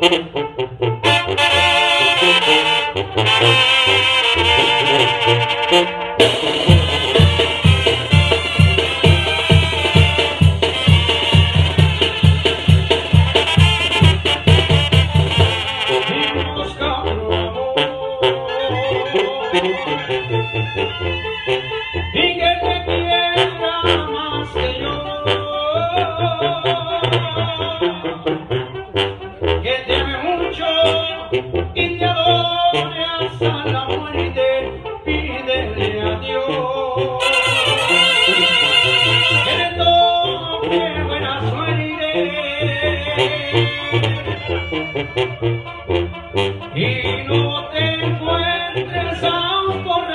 Y que te y te adoras a la muerte, pídele a Dios. Que le toque buena suerte y no te encuentres aún por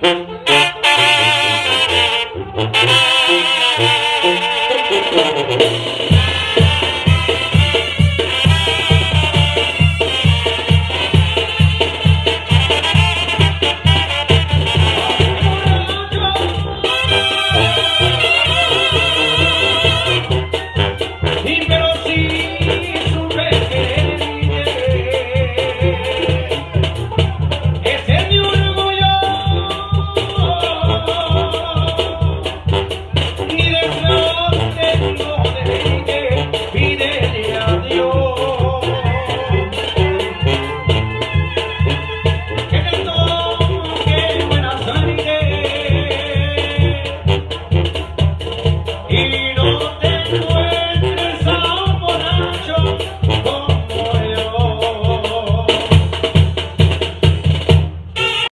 Thank you.